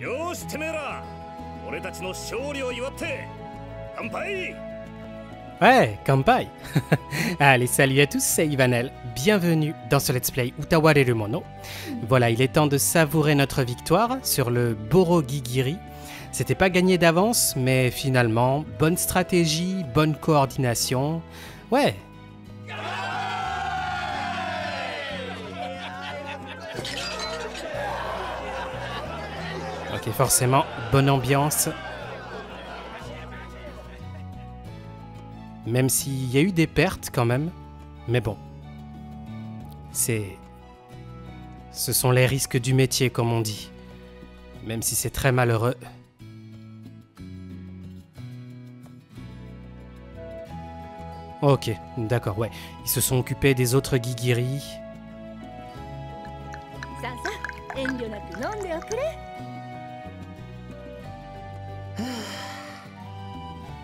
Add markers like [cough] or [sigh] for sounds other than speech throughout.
よしてめえら俺たちの勝利を祝って乾杯 Ouais, Kampai [laughs] Allez, salut à tous, c'est Ivanel. Bienvenue dans ce Let's Play Utawareru Mono. Voilà, il est temps de savourer notre victoire sur le Boro Gigiri. C'était pas gagné d'avance, mais finalement, bonne stratégie, bonne coordination. Ouais. Ok, forcément, bonne ambiance. Même s'il y a eu des pertes quand même. Mais bon. C'est... Ce sont les risques du métier, comme on dit. Même si c'est très malheureux. Ok, d'accord, ouais. Ils se sont occupés des autres Gigiri.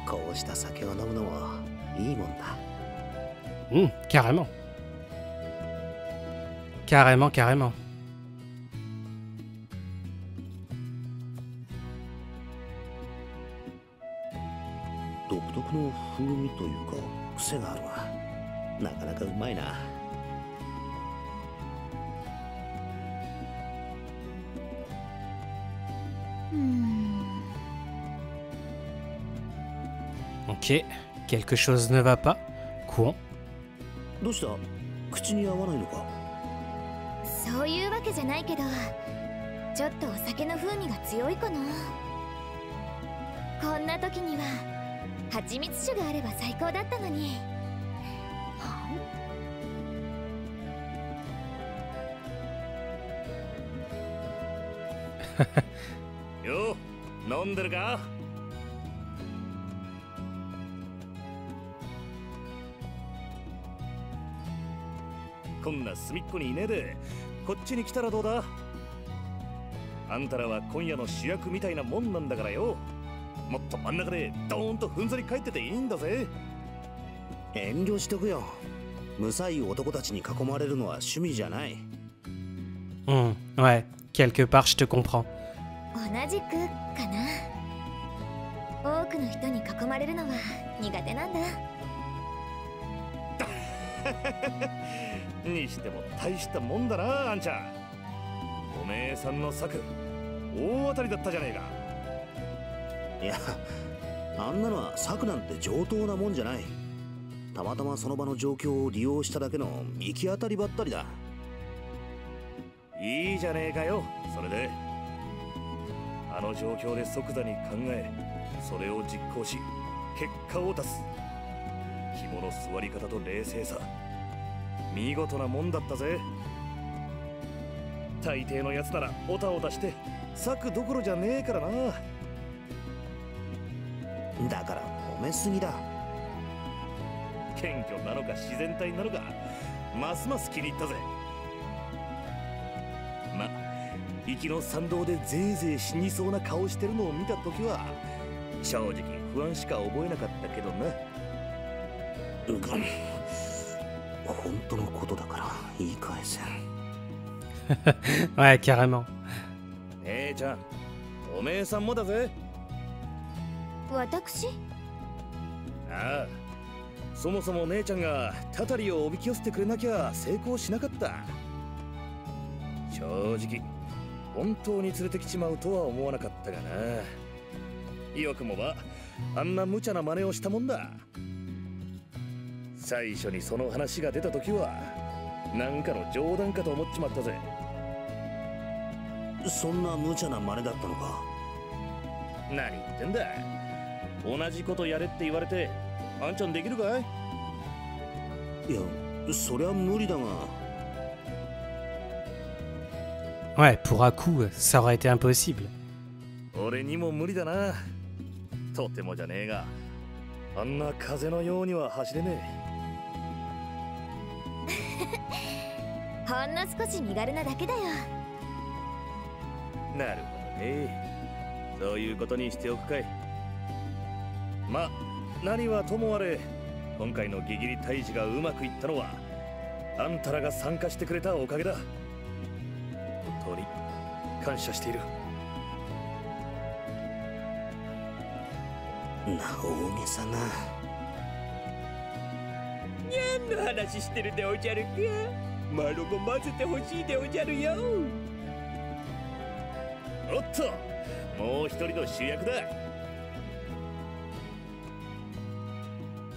こうした酒を飲むのもいいもんだ Hmm, carrément. Carrément, carrément. 独特の風味というか癖があるわなかなかうまいな Ok, quelque chose ne va pas. Quoi? どうした？口に合わないのか？そういうわけじゃないけどちょっとお酒の風味が強いかな。こんな時には蜂蜜酒があれば最高だったのに。[laughs] よう飲んでるか？んな隅っこにいねえで。こっちに来たらどうだ？あんたらは今夜の主役みたいなもんなんだからよ。もっと真ん中でドーンとふんぞり返ってていいんだぜ。遠慮しとくよ。むさい男たちに囲まれるのは趣味じゃない。Hmm, ouais, quelque part je te comprends. [laughs] にしても大したもんだなあんちゃん。おめえさんの策大当たりだったじゃねえか。いやあんなのは策なんて上等なもんじゃない。たまたまその場の状況を利用しただけの行き当たりばったりだ。いいじゃねえかよそれで。あの状況で即座に考えそれを実行し結果を出す。肝の座り方と冷静さ見事なもんだったぜ。大抵のやつならオタオタして策どころじゃねえからな。だから褒めすぎだ。謙虚なのか自然体なのかますます気に入ったぜ。ま行きの参道でぜいぜい死にそうな顔してるのを見た時は正直不安しか覚えなかったけどな。うがん本当のことだから言い返せん。[laughs] Ouais, carrément. 姉ちゃんおめえさんもだぜ。私？ああそもそも姉ちゃんがタタリをおびき寄せてくれなきゃ成功しなかった。正直本当に連れてきちまうとは思わなかったがな。よくもばあんな無茶な真似をしたもんだ最初にその話が出た時はなんかの冗談かと思っちまったぜ。そんな無茶な真似だったのか？何言ってんだ。同じことやれって言われてあんちゃんできるかい？いやそりゃ無理だが。Ouais, pour un coup, ça aurait été impossible. 俺にも無理だな。とてもじゃねえが。あんな風のようには走れねほんの少し身軽なだけだよ。なるほどね。そういうことにしておくかい。ま何はともあれ今回のギギリ退治がうまくいったのはあんたらが参加してくれたおかげだ。本当に感謝している。な大げさな。何の話してるでおじゃるか マロも混ぜてほしいでおじゃるよおっともう一人の主役だ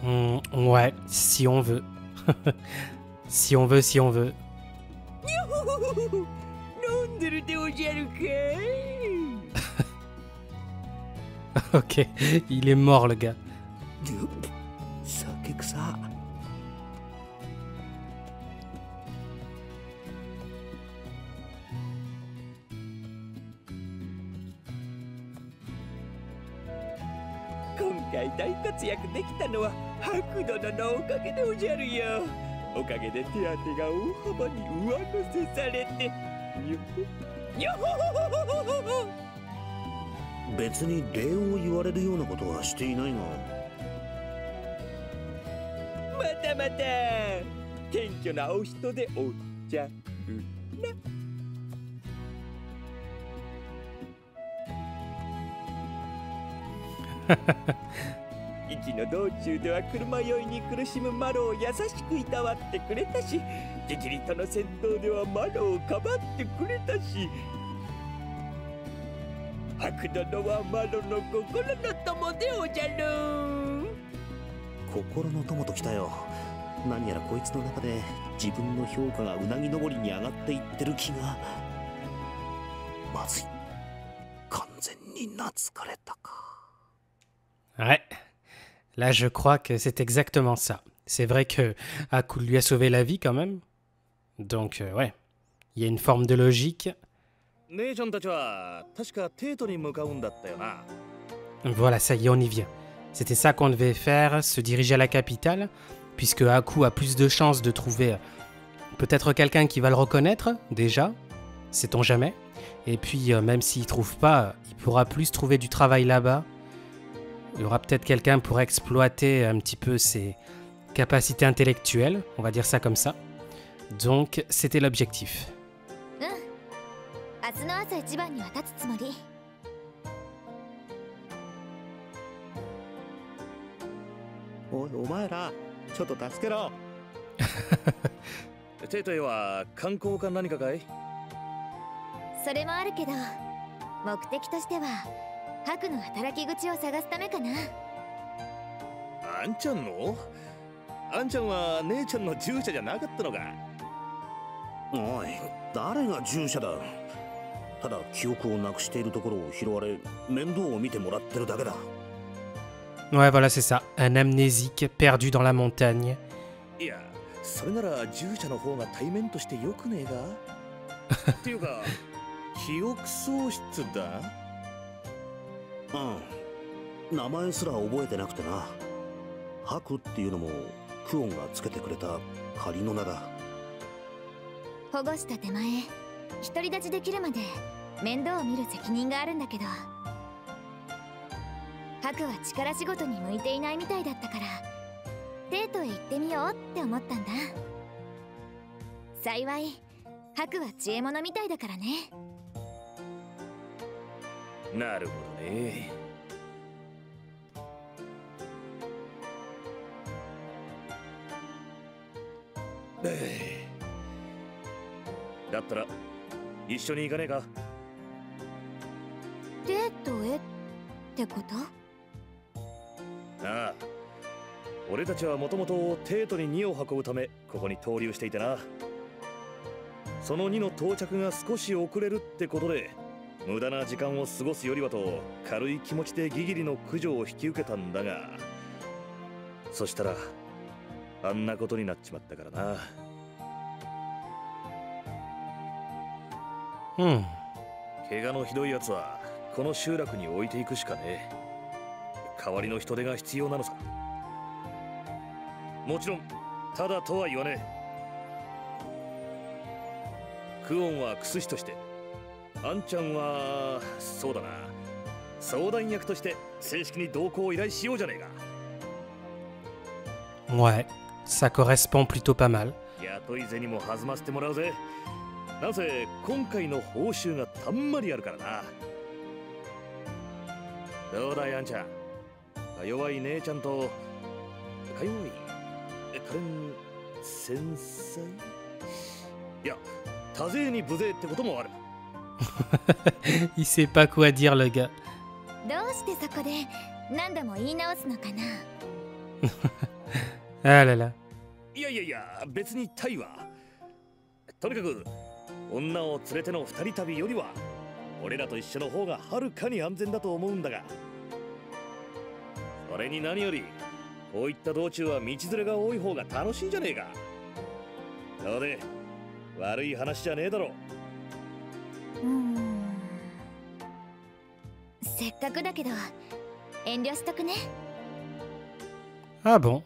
Hmm, ouais, [laughs] si on veut. si on veut, si on veut. 飲んでるでおじゃるか Ok, il est mort le gars. 殿のおかげでおじゃるよ。おかげで手当てが大幅に上乗せされて。にょにょほほほほほほ別に礼を言われるようなことはしていないがまたまた。謙虚なお人でおっちゃるな [laughs] 一の道中では車酔いに苦しむマロを優しくいたわってくれたしジジリとの戦闘ではマロをかばってくれたし白殿はマロの心の友でおじゃる。心の友ときたよ。何やらこいつの中で自分の評価がうなぎ登りに上がっていってる気が。まずい。完全に懐かれたか。Ouais. Là, je crois que c'est exactement ça. C'est vrai que Aku lui a sauvé la vie quand même. Donc, euh, ouais, il y a une forme de logique. Voilà, ça y est, on y vient. C'était ça qu'on devait faire, se diriger à la capitale, puisque Haku a plus de chances de trouver euh, peut-être quelqu'un qui va le reconnaître, déjà, sait-on jamais. Et puis, euh, même s'il trouve pas, il pourra plus trouver du travail là-bas, il y aura peut-être quelqu'un pour exploiter un petit peu ses capacités intellectuelles, on va dire ça comme ça. Donc, c'était l'objectif. [laughs] 明日の朝一番には立つつもりおいお前らちょっと助けろテートへは観光か何かかいそれもあるけど目的としては白の働き口を探すためかな。あんちゃんの？あんちゃんは姉ちゃんの従者じゃなかったのか？おい誰が従者だ？ただ記憶をなくしているところを拾われ面倒を見てもらってるだけだ。Ouais, voilà, c'est ça. Un amnésique perdu dans la montagne. [laughs] うん。名前すら覚えてなくてな。白っていうのもクオンがつけてくれた仮の名だ。保護した手前独り立ちできるまで面倒を見る責任があるんだけど。白は力仕事に向いていないみたいだったからデートへ行ってみようって思ったんだ。幸い白は知恵者みたいだからね。なるほどねええ。だったら一緒に行かねえか。デートへってこと？ああ。俺たちはもともとテートに2を運ぶためここに投留していてな。その2の到着が少し遅れるってことで無駄な時間を過ごすよりはと軽い気持ちでギギリの駆除を引き受けたんだがそしたらあんなことになっちまったからな。Hmm. 怪我のひどいやつはこの集落に置いていくしかねえ。代わりの人手が必要なのさ。もちろんただとは言わねえ。クオンはクス師としてあんちゃんはそうだな。相談役として正式に同行を依頼しようじゃねえか。Ouais, ça correspond plutôt pas mal. 雇い銭も弾ませてもらうぜ。なぜ今回の報酬がたんまりあるからな。どうだいあんちゃんか弱い姉ちゃんとか弱い。可憐繊細いや多勢に無勢ってこともある [laughs] Il sait pas quoi dire le gars. どうしてそこで何度も言い直すのかな？[laughs] Ah là là. いやいやいや別にタイは。とにかく女を連れての二人旅よりは俺らと一緒の方がはるかに安全だと思うんだが。それに何よりこういった道中は道連れが多い方が楽しいじゃねえか。そうで？悪い話じゃねえだろ。うーんせっかくだけど遠慮しとくね Ah bon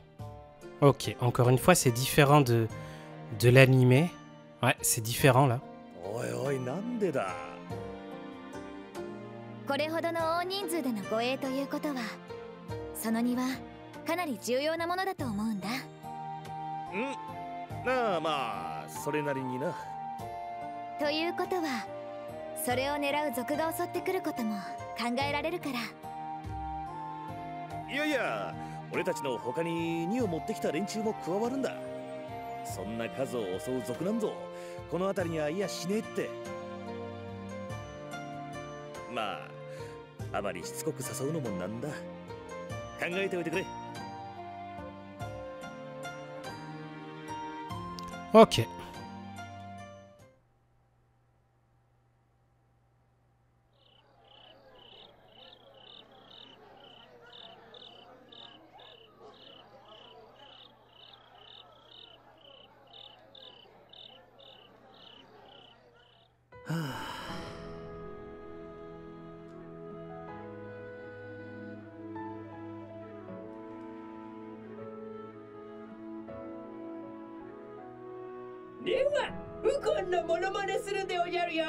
Ok, encore une fois, c'est différent de, de l'animé. Ouais, c'est différent là. その2はかなり重要なものだと思うんだんなあまあそれなりになということはそれを狙う族が襲ってくることも考えられるから。いやいや俺たちの他に2を持ってきた連中も加わるんだ。そんな数を襲う族なんぞこの辺りにはいやしねえって。まああまりしつこく誘うのもなんだ。考えておいてくれ。Ok. ではウコンのモノマネするでおじゃるよ。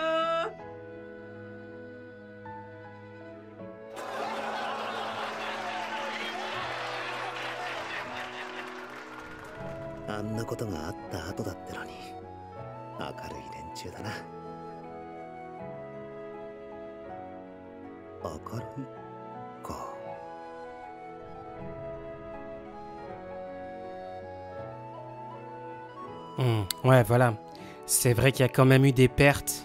Voilà. C'est vrai qu'il y a quand même eu des pertes.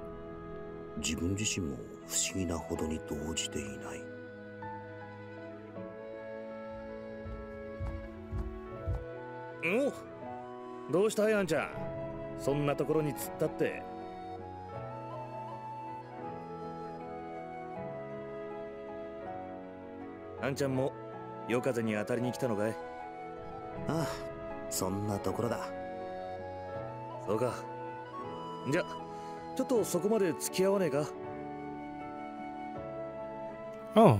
自分自身も不思議なほどに動じていない。おどうしたいあんちゃん？そんなところに突っ立って。あんちゃんも夜風に当たりに来たのかい？ああそんなところだ。そうか。じゃちょっとそこまで付き合わねえか Oh.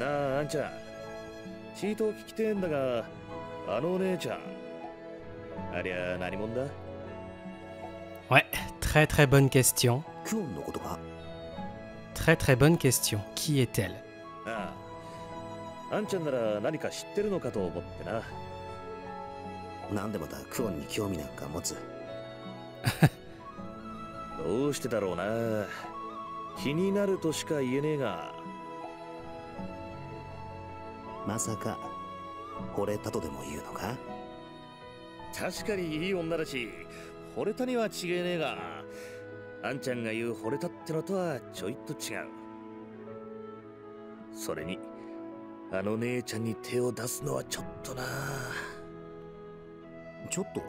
なああんちゃんチートを聞きてえんだがあのお姉ちゃんありゃ何者だ Ouais, très très bonne question. Très très bonne question. Qui est-elle あああんちゃんなら何か知ってるのかと思ってな。なんでまたクオンに興味なんか持つ。[laughs] どうしてだろうな。気になるとしか言えねえが。まさか惚れたとでも言うのか？確かにいい女だし惚れたには違えねえが。あんちゃんが言う惚れたってのとはちょいと違う。それにあの姉ちゃんに手を出すのはちょっとな。ちょっと？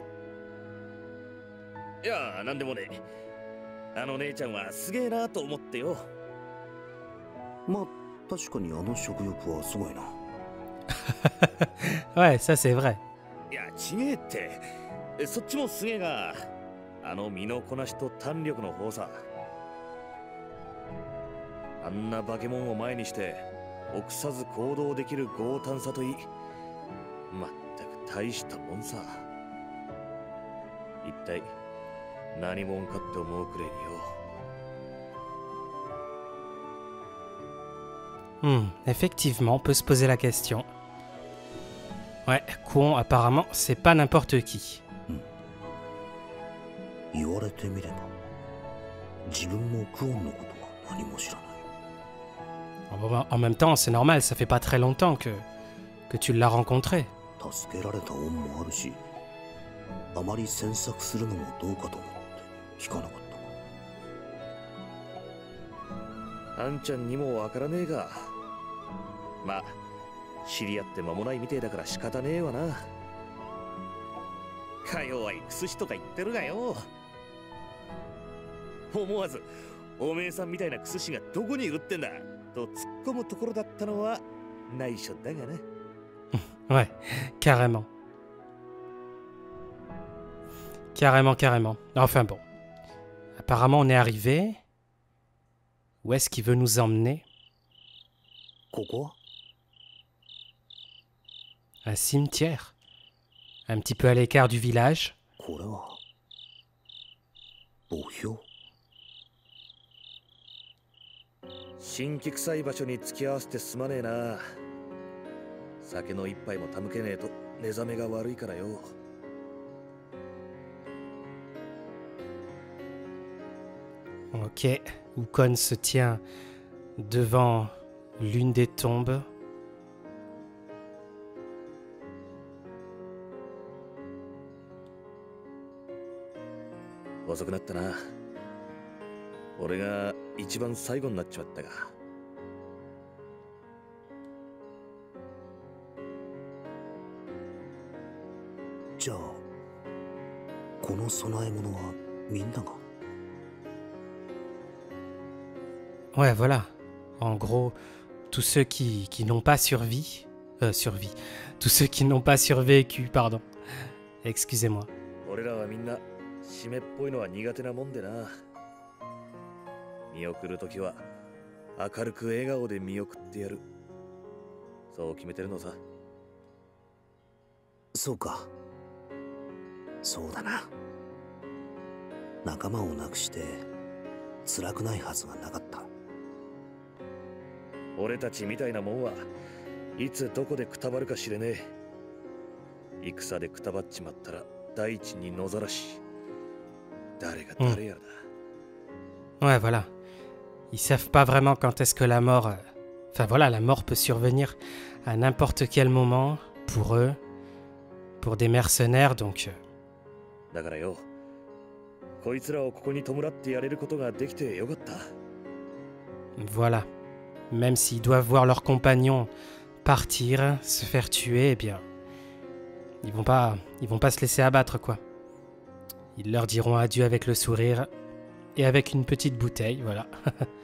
いやなんでもね。あの姉ちゃんはすげえなと思ってよ。まあ確かにあの食欲はすごいな。Ouais, [laughs] ça c'est vrai. いやちげえって。えそっちもすげえがあの身のこなしと胆力の方さあんな化け物を前にして臆さず行動できる強胆さといいまったく大したもんさ一体何者かって思うくれによ Hmm, effectivement, on peut se poser la question. Ouais, Kwon, apparemment, c'est pas n'importe qui. 言 En en- En même temps, c'est normal, ça fait pas très longtemps que, que tu l'as rencontré. 助けられた恩もあんちゃんにもわからねえがまあ知り合って間もないみてえだから仕方ねえわなか弱いクスシとか言ってるがよ思わずおめえさんみたいなクスシがどこにいるってんだ と突っ込むところだったのは内緒だがな [laughs] Ouais, carrément. Carrément, carrément. Enfin bon. Apparemment, on est arrivé. Où est-ce qu'il veut nous emmener ここは Un cimetière. Un petit peu à l'écart du village. 新規臭い場所に付き合わせてすまねえな酒の一杯も手向けねえと目覚めが悪いからよ Ok. Ukon se tient devant l'une des tombes. 遅くなったな俺が一番最後になっちまったがじゃあこの供え物はみんなが Ouais, voilà. En gros, tous ceux qui, qui n'ont pas survécu, euh, survie, tous ceux qui n'ont pas survécu, pardon. Excusez-moi. 見送るときは明るく笑顔で見送ってやる。そう決めてるのさ。そうか。そうだな。仲間を亡くして辛くないはずがなかった。俺たちみたいなもんはいつどこでくたばるか知れねえ。戦でくたばっちまったら大地に野ざらし。誰が誰やらだ、Ouais, voilà. Ils savent pas vraiment quand est-ce que la mort. euh, Enfin voilà, la mort peut survenir à n'importe quel moment pour eux, pour des mercenaires, donc. euh, だからよこいつらをここに弔ってやれることができてよかった Voilà. Même s'ils doivent voir leurs compagnons partir, se faire tuer, eh bien, ils vont pas, ils vont pas se laisser abattre quoi. Ils leur diront adieu avec le sourire et avec une petite bouteille, voilà. [laughs]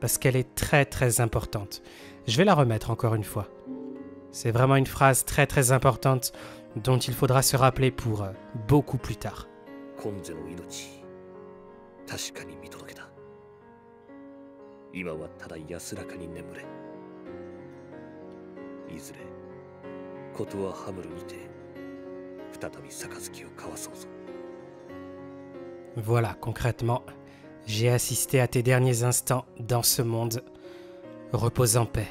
parce qu'elle est très très importante. Je vais la remettre encore une fois. C'est vraiment une phrase très très importante dont il faudra se rappeler pour euh, beaucoup plus tard. Voilà concrètement j'ai assisté à tes derniers instants dans ce monde. Repose en paix.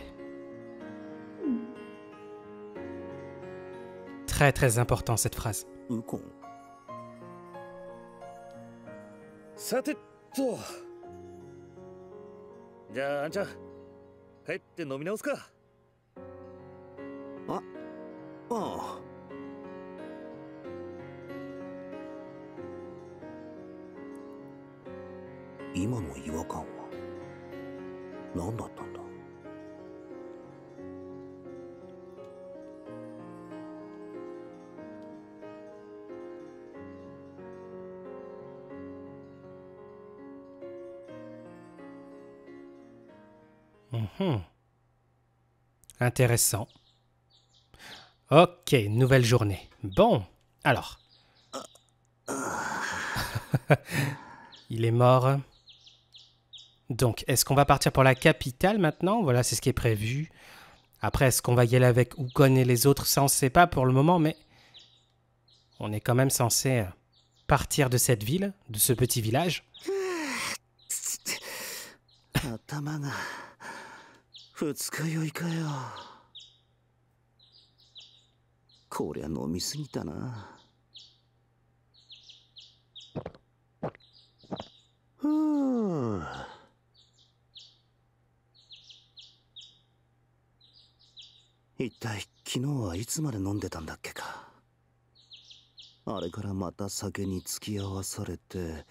Très très important cette phrase. Intéressant. Ok, nouvelle journée. Bon, alors. [laughs] Il est mort. Donc, est-ce qu'on va partir pour la capitale maintenant? Voilà, c'est ce qui est prévu. Après, est-ce qu'on va y aller avec Ukon et les autres? Ça, on pas pour le moment, mais on est quand même censé partir de cette ville, de ce petit village. [laughs] 二日酔いかよ。こりゃ飲みすぎたな。ふう。一体昨日はいつまで飲んでたんだっけか。あれからまた酒に付き合わされて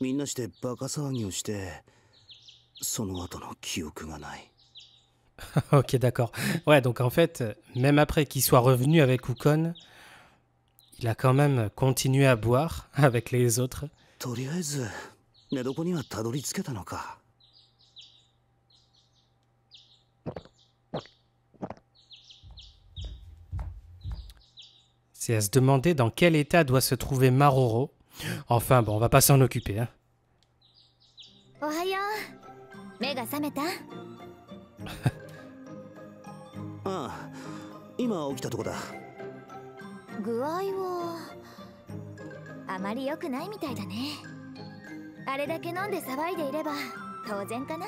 みんなしてバカ騒ぎをしてその後の記憶がない。[laughs] ok, d'accord. Ouais, donc en fait, même après qu'il soit revenu avec Ukon, il a quand même continué à boire [laughs] avec les autres. C'est à se demander dans quel état doit se trouver Maroro. Enfin, bon, on va pas s'en occuper. Hein. [laughs] ああ今起きたとこだ。具合はあまり良くないみたいだね。あれだけ飲んで騒いでいれば当然かな。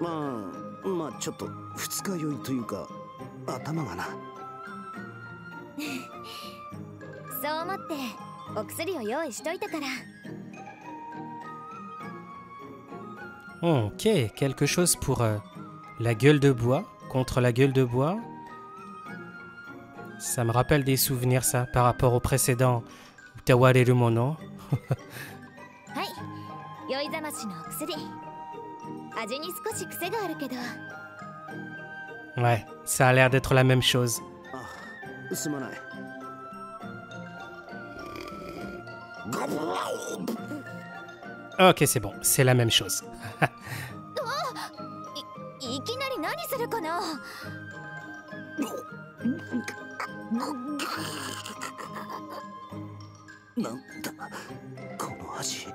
まあまあちょっと二日酔いというか頭がな。[laughs] そう思ってお薬を用意しといたから。Ok, quelque chose pour euh, la gueule de bois, contre la gueule de bois. Ça me rappelle des souvenirs, ça, par rapport au précédent Utawareru [laughs] Mono. ouais, ça a l'air d'être la même chose. Ah, ok, c'est bon, c'est la même chose. [laughs] 何するかな？なんだこの味。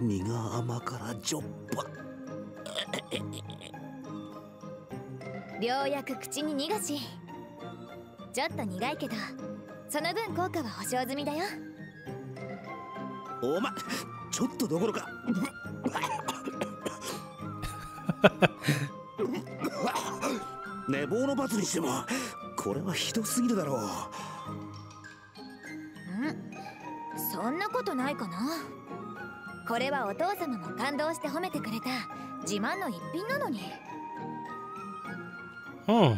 身が甘辛じょっぱ。ようやく口に逃がしちょっと苦いけどその分効果は保証済みだよ。お前ちょっとどころか [laughs] 寝坊の罰にしてもこれはひどすぎるだろうそんなことないかなこれはお父様も感動して褒めてくれた自慢の一品なのに Hmm.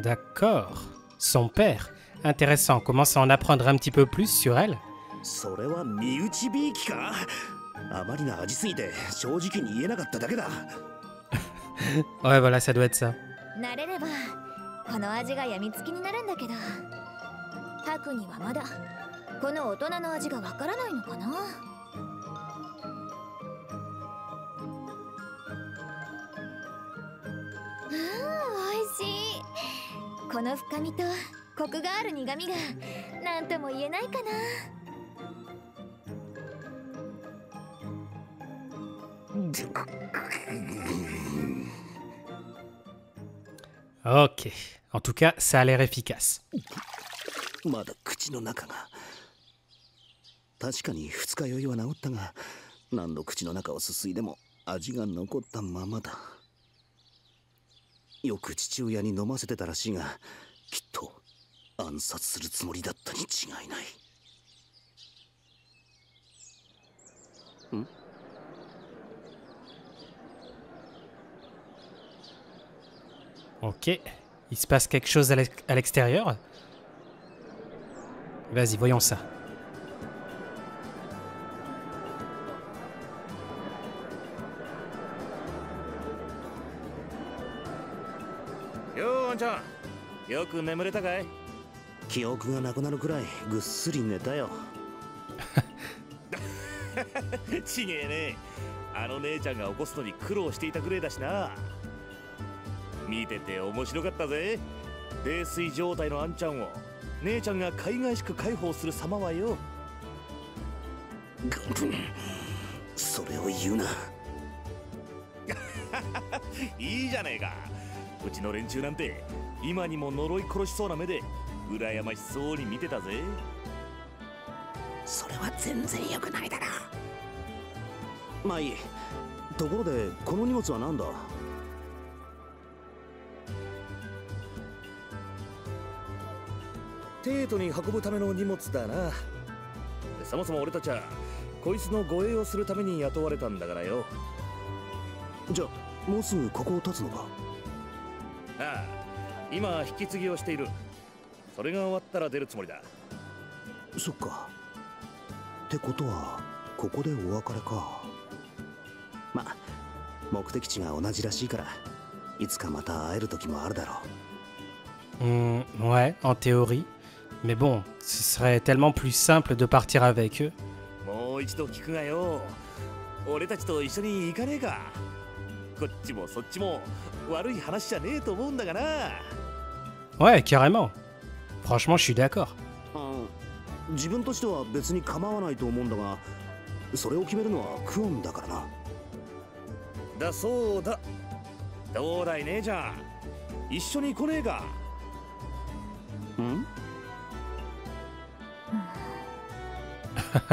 D'accord. Son père. Intéressant. Commence à en apprendre un petit peu plus sur elle. それは身内びいきか？あまりな味すぎて正直に言えなかっただけだ [laughs] Ouais, voilà, ça doit être ça. 慣れればこの味がやみつきになるんだけど。ハクにはまだこの大人の味がわからないのかな？うん美味しい。この深みとコクがある苦みが何とも言えないかな Ok. En tout cas, ça a l'air efficace. まだ口の中が確かに二日酔いは治ったが何度口の中をすすいでも味が残ったままだよく父親に飲ませてたらしいがきっと暗殺するつもりだったに違いない Ok. Il se passe quelque chose à l'ex- à l'extérieur. Vas-y, voyons ça. ようあんちゃんよく眠れたかい?記憶がなくなるくらいぐっすり寝たよ。[laughs] ちげえね。あの姉ちゃんが起こすのに苦労していたくらいだしな見てて面白かったぜ。泥酔状態のあんちゃんを姉ちゃんが海外しく解放する様はよ。それを言うな。[laughs] いいじゃねえか。うちの連中なんて今にも呪い殺しそうな目で羨ましそうに見てたぜ。それは全然良くないだろまあいい。ところでこの荷物は何だ？テートに運ぶための荷物だな。そもそも俺たちはこいつの護衛をするために雇われたんだからよ。じゃあもうすぐここを立つのか？ああ今引き継ぎをしている。それが終わったら出るつもりだ。そっか。ってことはここでお別れか。まあ目的地が同じらしいからいつかまた会える時もあるだろ Hmm, ouais, en théorie. Mais bon, ce serait tellement plus simple de partir avec eux. Ouais, carrément. Franchement, je suis d'accord.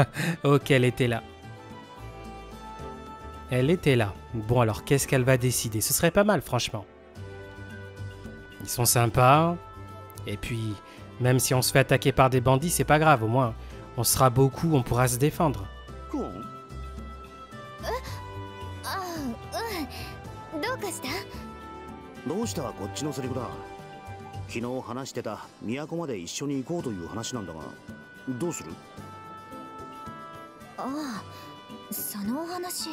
[laughs] Ok, elle était là. Elle était là. Bon, alors qu'est-ce qu'elle va décider? Ce serait pas mal, franchement. Ils sont sympas. Et puis, même si on se fait attaquer par des bandits, c'est pas grave. Au moins, on sera beaucoup, on pourra se défendre. ああそのお話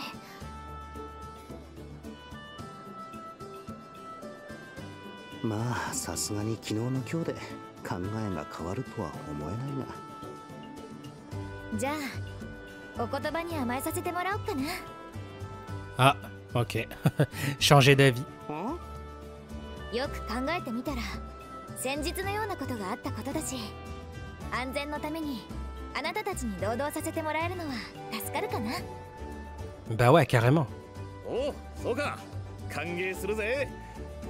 まあさすがに昨日の今日で考えが変わるとは思えないがじゃあお言葉に甘えさせてもらおうかな Ah, [laughs] ok. Changer d'avis. よく考えてみたら先日のようなことがあったことだし安全のためにあなたたちに労働させてもらえるのは助かるかな？Bah ouais, carrément. おうそうか歓迎するぜ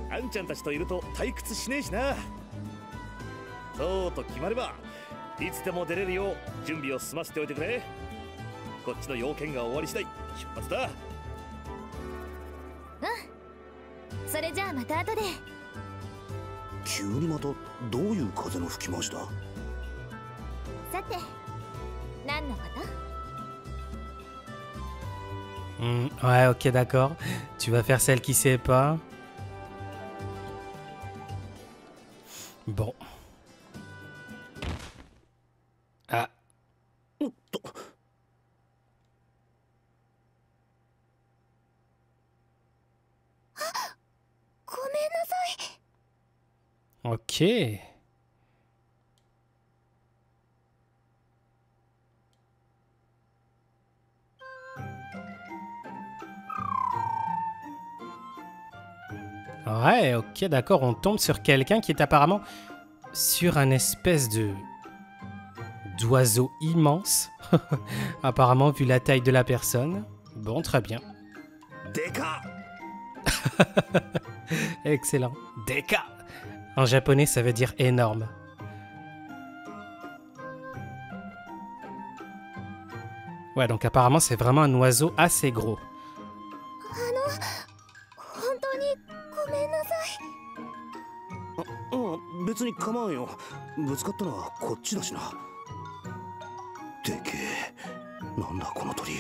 あんちゃんたちといると退屈しねえしなそうと決まればいつでも出れるよう準備を済ませておいてくれこっちの要件が終わり次第出発だそれじゃあまた後で。急にまたどういう風の吹き回しださて 何のこと Hmm, ouais, ok, d'accord. Tu vas faire celle qui sait pas. Bon. Ah, お[gasps] っとごめんなさい ok. Ouais, ok, d'accord, on tombe sur quelqu'un qui est apparemment sur un espèce de d'oiseau immense, [laughs] apparemment vu la taille de la personne. Bon, très bien. Deka [laughs] Excellent. Deka En japonais, ça veut dire énorme. Ouais, donc apparemment, c'est vraiment un oiseau assez gros. 別に構わんよ。ぶつかったのはこっちだしな。でけえ。なんだこの鳥。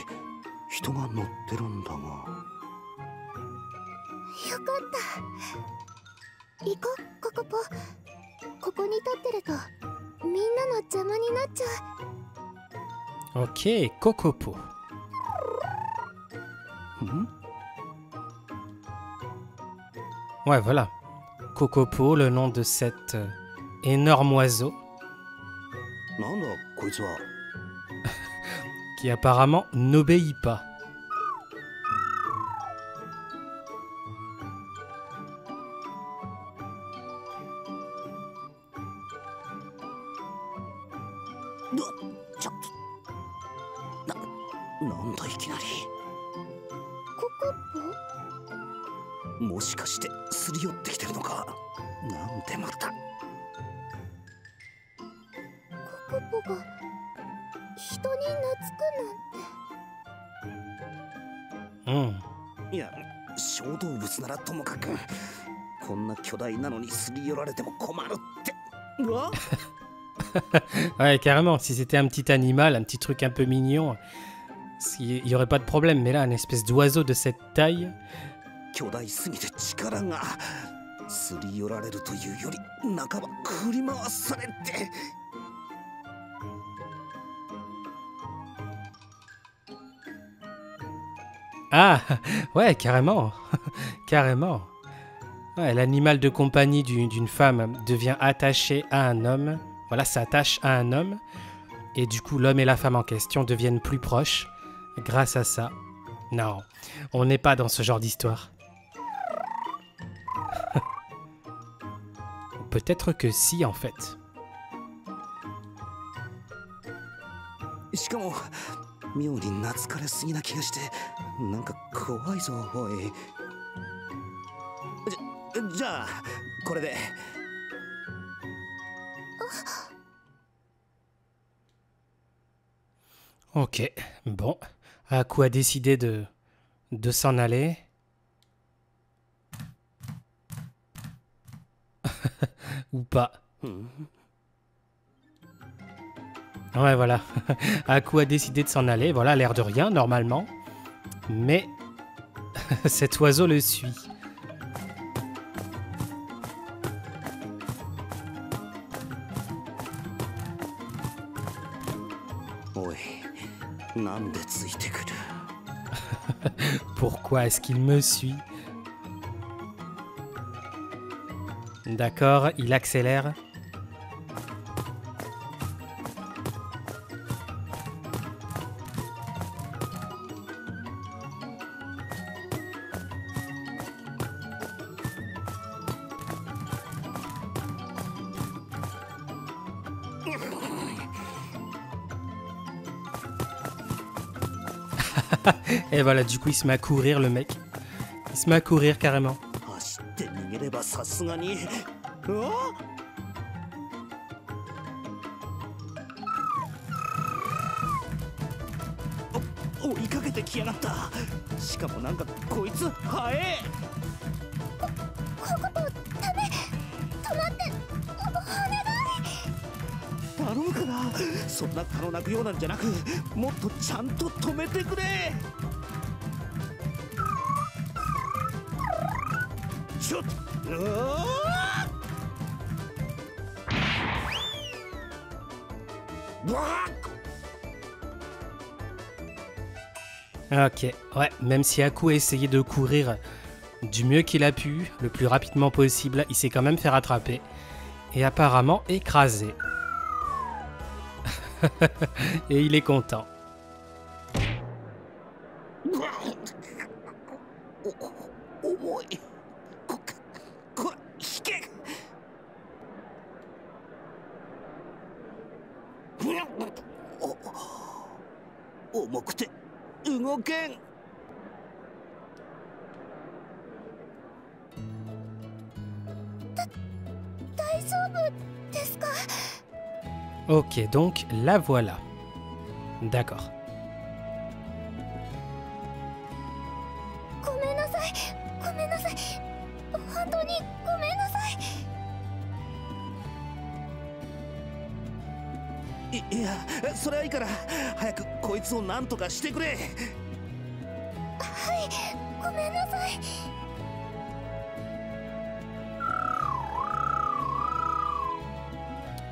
人が乗ってるんだが。よかった。行こうココポ。ここに立ってるとみんなの邪魔になっちゃう。Ok, Kokopo. ん？Ouais, voilà. Le nom de cet euh, énorme oiseau. [laughs] qui apparemment n'obéit pas. Ouais, carrément. Si c'était un petit animal, un petit truc un peu mignon, il n'y aurait pas de problème. Mais là, un espèce d'oiseau de cette taille. Ah, ouais, carrément. [laughs] carrément. L'animal de compagnie d'une femme devient attaché à un homme. Voilà, s'attache à un homme. Et du coup, l'homme et la femme en question deviennent plus proches grâce à ça. Non, on n'est pas dans ce genre d'histoire. [laughs] Peut-être que si, en fait. Ok, bon. Aku a décidé de, de s'en aller? [laughs] Ou pas. Ouais, voilà. Aku a décidé de s'en aller? Voilà, l'air de rien, normalement. Mais [laughs] cet oiseau le suit. [laughs] Pourquoi est-ce qu'il me suit? D'accord, il accélère. Et voilà, du coup, il se met à courir, le mec. Il se met à courir carrément. そんな頼なくようなんじゃなくもっとちゃんと止めてく Ok, ouais, même si Aku a essayé de courir du mieux qu'il a pu, le plus rapidement possible, il s'est quand même fait rattraper. Et apparemment écrasé. [laughs] Et il est content. Ok, donc la voilà. D'accord. それはいいから早くこいつを何とかしてくれ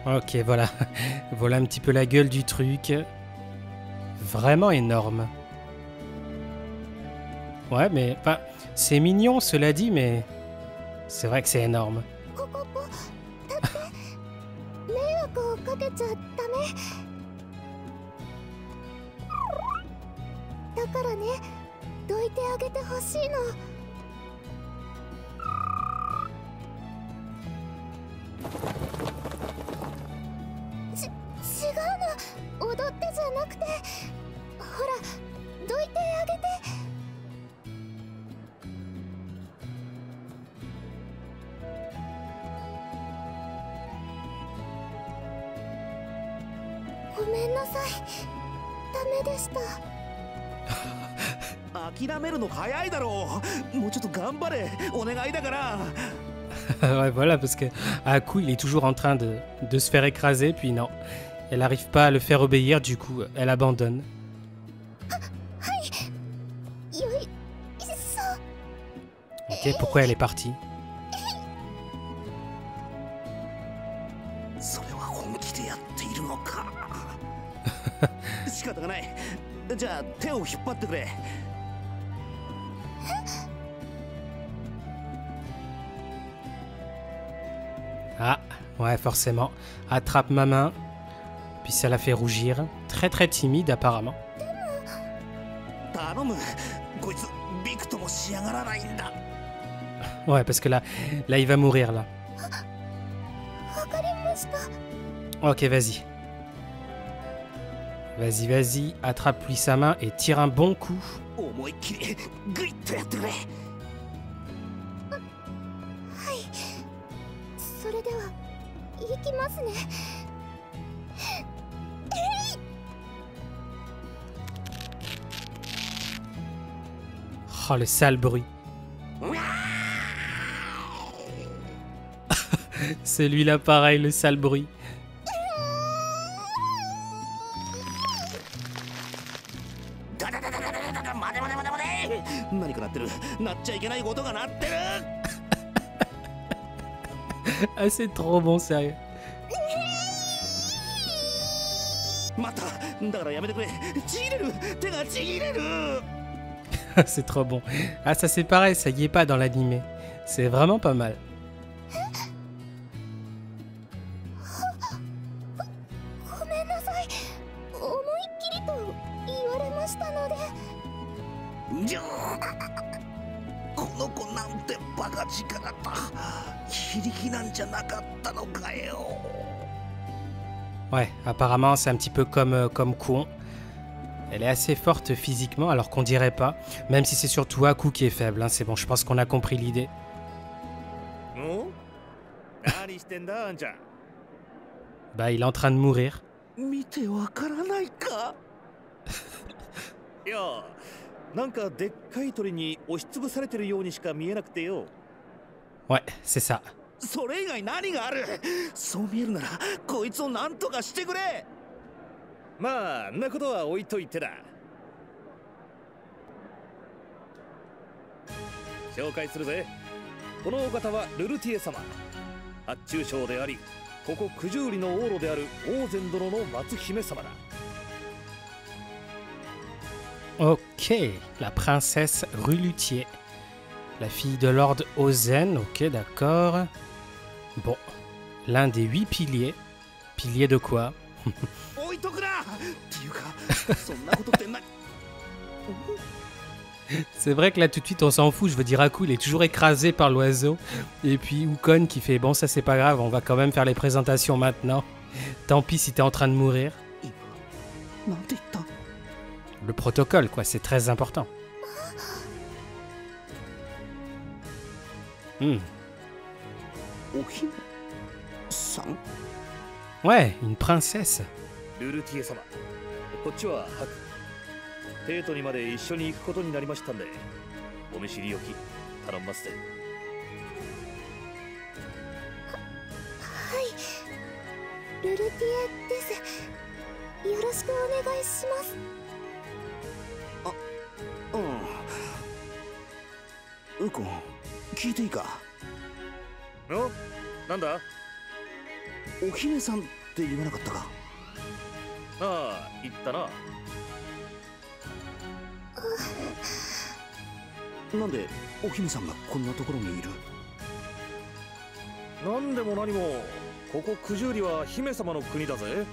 Ok, voilà. [laughs] voilà un petit peu la gueule du truc. Vraiment énorme. Ouais, mais... C'est mignon, cela dit, mais... C'est vrai que c'est énorme. parce que à coup, il est toujours en train de, de se faire écraser, puis non, elle n'arrive pas à le faire obéir, du coup, elle abandonne. Ok, pourquoi elle est partie? [laughs] [laughs] Ah, ouais, forcément. Attrape ma main. Puis ça la fait rougir. Très très timide apparemment. Ouais, parce que là, là, il va mourir, là. Ok, vas-y. Vas-y, vas-y, attrape-lui sa main et tire un bon coup. Oh le sale bruit. [laughs] Celui-là, pareil, le sale bruit. [laughs] Ah, c'est trop bon, sérieux. だからやめてくれちぎれる手がちぎれる c'est trop bon. Ah, ça c'est pareil, ça y est pas dans l'animé. C'est vraiment pas mal. Ouais, apparemment c'est un petit peu comme, euh, comme Elle est assez forte physiquement, alors qu'on dirait pas, même si c'est surtout Aku qui est faible, hein, c'est bon, je pense qu'on a compris l'idée. bah, il est en train de mourir. [laughs] ouais, c'est ça. それ以外何がある？そう見えるならこいつを何とかしてくれ！まあんなことは置いといてだ。紹介するぜ。このお方はルルティエ様。発注将でありここ九十里の王路である王禅殿の松姫様だ。Ok, la princesse Rulutier. La fille de Lord Ozen, ok, d'accord. Bon, l'un des huit piliers. Pilier de quoi? [laughs] C'est vrai que là tout de suite on s'en fout, je veux dire Aku il est toujours écrasé par l'oiseau et puis Ukon qui fait bon ça c'est pas grave, on va quand même faire les présentations maintenant. Tant pis si t'es en train de mourir. Le protocole quoi, c'est très important. Hmm. お姫さん？Ouais, une princesse. ルルティエ様こっちはハクテートにまで一緒に行くことになりましたんでお見知りおき頼みますぜルルティエですよろしくお願いしますうんウコン聞いていいかおなんだ？あお姫さんって言わなかったか？あ言ったな。なんでお姫さんがこんなところにいる？なんでも何もここ九十里は姫様の国だぜ。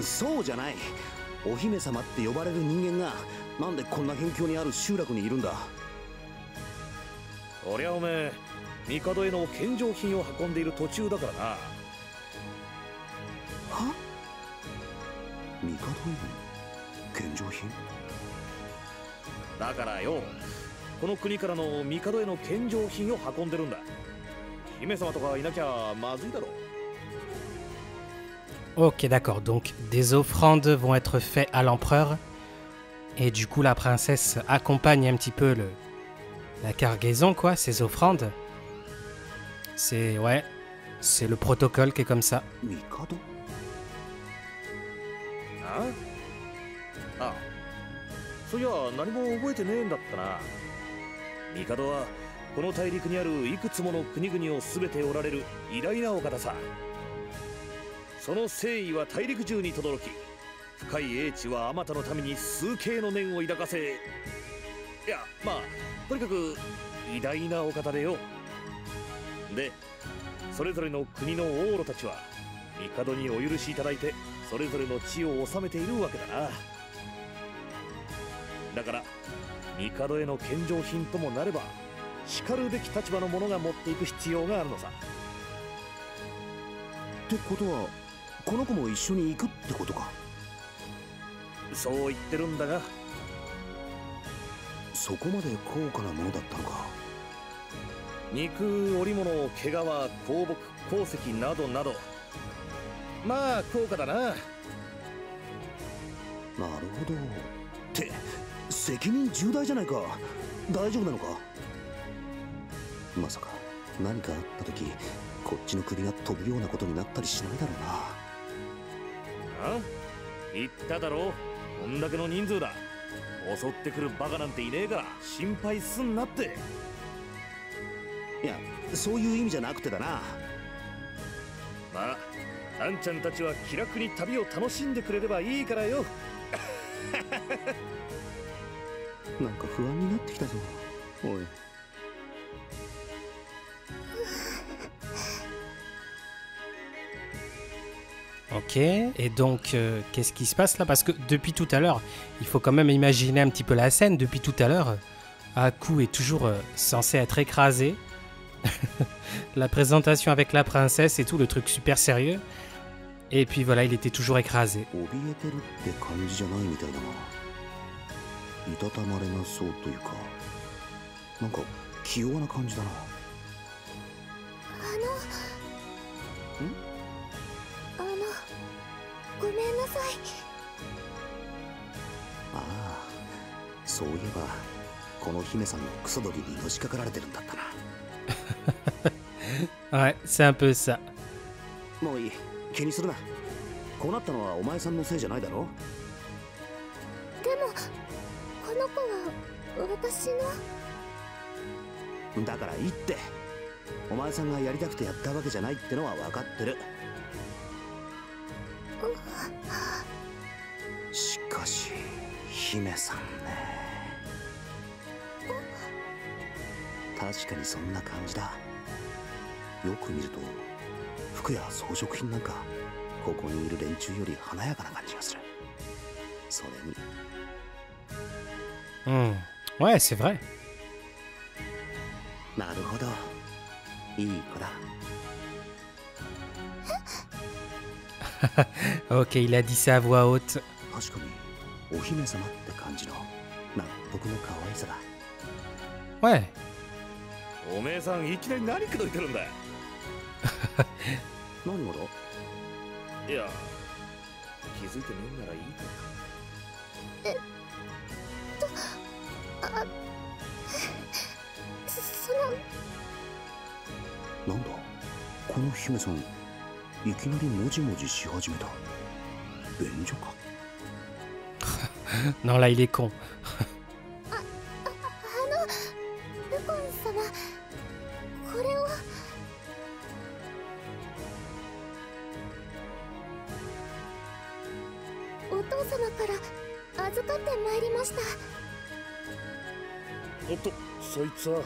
そうじゃない。お姫様って呼ばれる人間がなんでこんな辺境にある集落にいるんだ？そりゃおめえ 帝への献上品を運んでいる途中だからなは帝への献上品だからよこの国からの帝への献上品を運んでるんだ姫様とかいなきゃまずいだろ Ok, d'accord. Donc des offrandes vont être faites à l'empereur. Et du coup, la princesse accompagne un petit peu le, la cargaison, quoi, ces offrandes. C'est, ouais, c'est le protocole qui est comme ça. 帝ああそういや何も覚えてねえんだったな。帝はこの大陸にあるいくつもの国々を全ておられる偉大なお方さ。その誠意は大陸中に轟き深い英知はあまたのために数形の念を抱かせ。いやまあとにかく偉大なお方でよでそれぞれの国の王路たちは帝にお許しいただいてそれぞれの地を治めているわけだな。だから帝への献上品ともなればしかるべき立場の者が持っていく必要があるのさ。ってことはこの子も一緒に行くってことか？そう言ってるんだが。そこまで高価なものだったのか肉織物毛皮香木鉱石などなど。まあ高価だな。なるほど。って責任重大じゃないか。大丈夫なのか？まさか何かあった時こっちの首が飛ぶようなことになったりしないだろうな。あ言っただろこんだけの人数だ。襲ってくるバカなんていねえから心配すんなって いやそういう意味じゃなくてだなまああんちゃんたちは気楽に旅を楽しんでくれればいいからよ[laughs] なんか不安になってきたぞおい Ok, et donc euh, qu'est-ce qui se passe là Parce que depuis tout à l'heure, il faut quand même imaginer un petit peu la scène. Depuis tout à l'heure, Aku est toujours euh, censé être écrasé. [laughs] la présentation avec la princesse et tout, le truc super sérieux. Et puis voilà, il était toujours écrasé. 怯えてるって感じじゃないみたいだないたたまれなそうというかなんか器用な感じだなあのごめんなさいああそういえばこの姫さんのクソ鳥にのしかかられてるんだったな Ouais, c'est un peu ça. もういい。気にするな。こうなったのはお前さんのせいじゃないだろ？でもこの子は私の？だからいいって。お前さんがやりたくてやったわけじゃないってのは分かってる。しかし姫さんね確かにそんな感じだ。よく見ると服や装飾品なんかここにいる連中より華やかな感じがする。それに。Hmm. Ouais, c'est vrai. なるほど。いい子だ。[laughs] Ok, il a dit ça à voix haute. 確かにお姫様って感じの納得の可愛さだ。Ouais, おめえさんいきなり何口説いてるんだ [laughs] 何がだ？いや気づいてねえんならいいかその。なんだ？この姫さんいきなりもじもじし始めた。便所か？Non, là, il est con. そいつは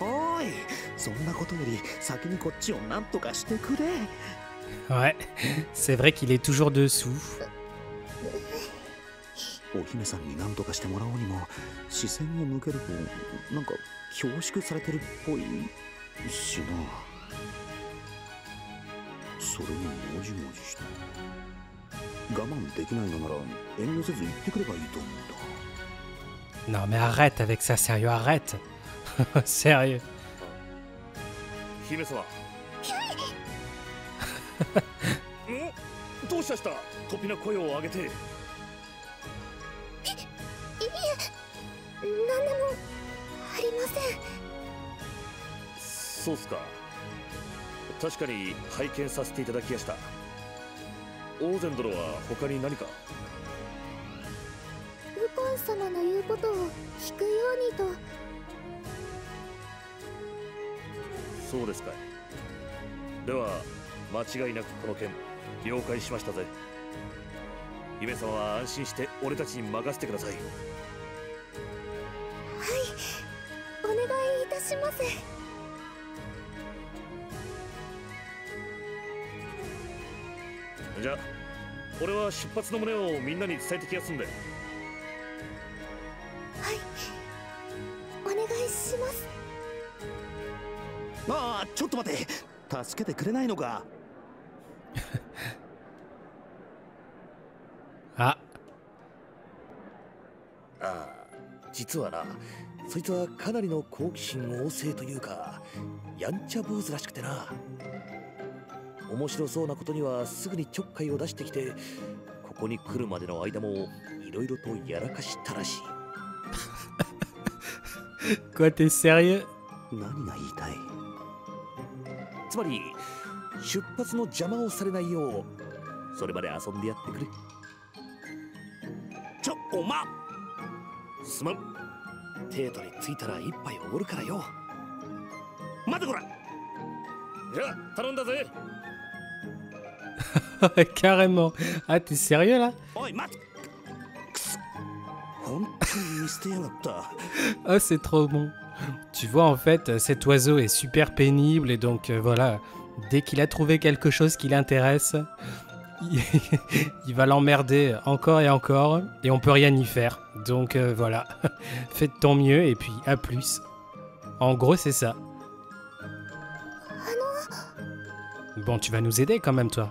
おーいそんなことより先にこっちを何とかしてくれ。Ouais, c'est vrai qu'il est toujours dessous. お姫さんに何とかしてもらおうにも視線を向けるとなんか恐縮されてるっぽいしな。それにもじもじして我慢できないのなら遠慮せず言ってくればいいと思うんだ。Non, mais arrête avec ça, sérieux, arrête. [laughs] sérieux. 姫様んどうしたした？トピな声を上げて。何でもありません。そうっすか。確かに拝見させていただきやしたオーゼン殿は他に何かウコン様の言うことを聞くようにとそうですか。では間違いなくこの件了解しましたぜ。姫様は安心して俺たちに任せてくださいはい。お願いいたします。じゃあ俺は出発の旨をみんなに伝えてきやすんで。お願いします。ああちょっと待って。助けてくれないのか。Ah, [laughs] あ。あ実はなそいつはかなりの好奇心旺盛というかやんちゃ坊主らしくてな面白そうなことにはすぐにちょっかいを出してきてここに来るまでの間もいろいろとやらかしたらしい。[laughs] quoi, t'es sérieux 何が言いたい？つまり出発の邪魔をされないようそれまで遊んでやってくれ。ちょおますまん。デートに着いたら一杯おごるからよ。待てこら。じゃあ頼んだぜ Carrément. Ah, t'es sérieux là Oh, c'est trop bon. Tu vois, en fait, cet oiseau est super pénible et donc euh, voilà, dès qu'il a trouvé quelque chose qui l'intéresse, [laughs] il, va l'emmerder encore et encore et on peut rien y faire. Donc euh, voilà, [laughs] faites ton mieux et puis à plus. En gros, c'est ça. Ah bon, tu vas nous aider quand même, toi.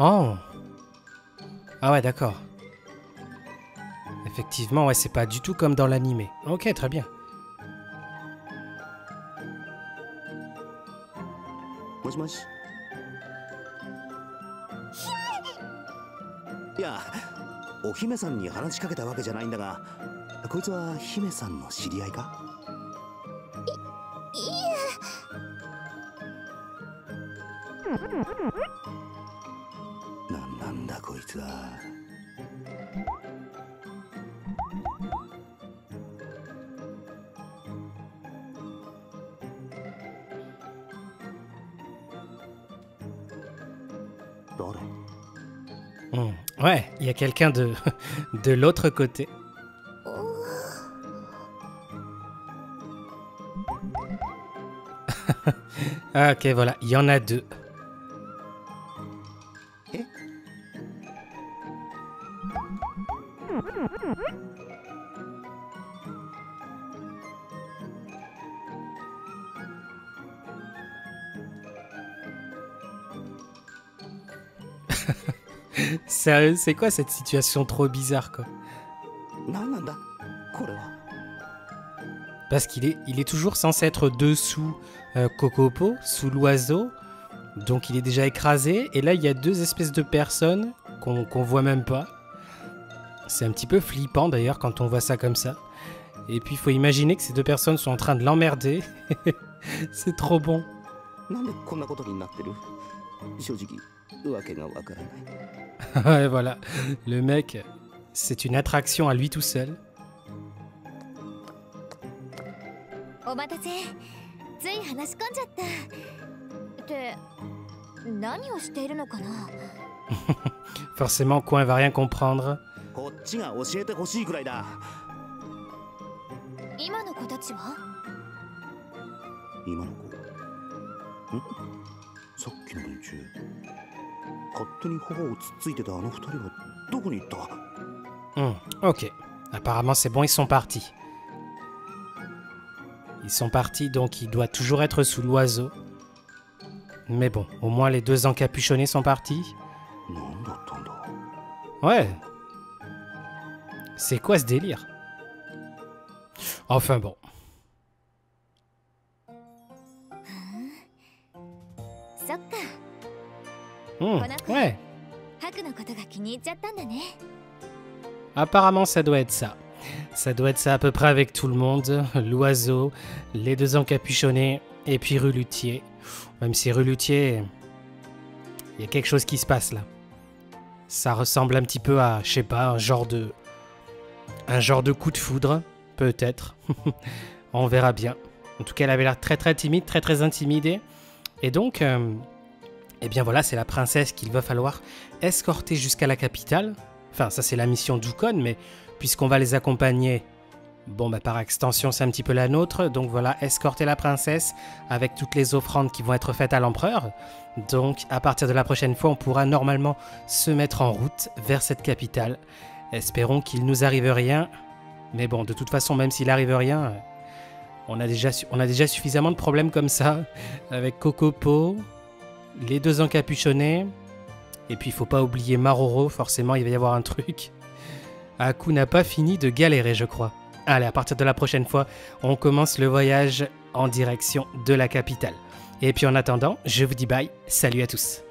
Oh Ah ouais, d'accord. Effectivement, ouais, c'est pas du tout comme dans l'animé. Ok, très bien. 誰 Hmm. Ouais, il y a quelqu'un de, [laughs] de l'autre côté. [laughs] Ah, ok, voilà, il y en a deux. c'est quoi cette situation trop bizarre, quoi? Parce qu'il est, il est toujours censé être dessous euh, Kokopo, sous l'oiseau. Donc il est déjà écrasé. Et là, il y a deux espèces de personnes qu'on voit même pas. C'est un petit peu flippant d'ailleurs quand on voit ça comme ça. Et puis il faut imaginer que ces deux personnes sont en train de l'emmerder. [laughs] c'est trop bon. [laughs] ouais, voilà. Le mec, c'est une attraction à lui tout seul. [laughs] Forcément, Coin va rien comprendre. 勝手に頬をつっついてたあの二人はどこに行った Hmm, ok. Apparemment, c'est bon, ils sont partis. Ils sont partis, donc il doit toujours être sous l'oiseau. Mais bon, au moins les deux encapuchonnés sont partis. 何だったんだ Ouais. C'est quoi ce délire Enfin bon. Oh, ouais. Apparemment, ça doit être ça. Ça doit être ça à peu près avec tout le monde. L'oiseau, les deux encapuchonnés, et puis Rulutier. Même si Rulutier... Il y a quelque chose qui se passe là. Ça ressemble un petit peu à, je sais pas, un genre de... Un genre de coup de foudre, peut-être. [laughs] On verra bien. En tout cas, elle avait l'air très très timide, très très intimidée. Et donc... Euh, eh bien voilà, c'est la princesse qu'il va falloir escorter jusqu'à la capitale. Enfin, ça c'est la mission d'Ukon, mais puisqu'on va les accompagner, bon bah par extension c'est un petit peu la nôtre. Donc voilà, escorter la princesse avec toutes les offrandes qui vont être faites à l'empereur. Donc à partir de la prochaine fois, on pourra normalement se mettre en route vers cette capitale. Espérons qu'il nous arrive rien. Mais bon, de toute façon, même s'il arrive rien, on a déjà, on a déjà suffisamment de problèmes comme ça. Avec Cocopo, les deux encapuchonnés. Et puis il faut pas oublier Maroro, forcément il va y avoir un truc. [laughs] Aku n'a pas fini de galérer, je crois. Allez, à partir de la prochaine fois, on commence le voyage en direction de la capitale. Et puis en attendant, je vous dis bye, salut à tous.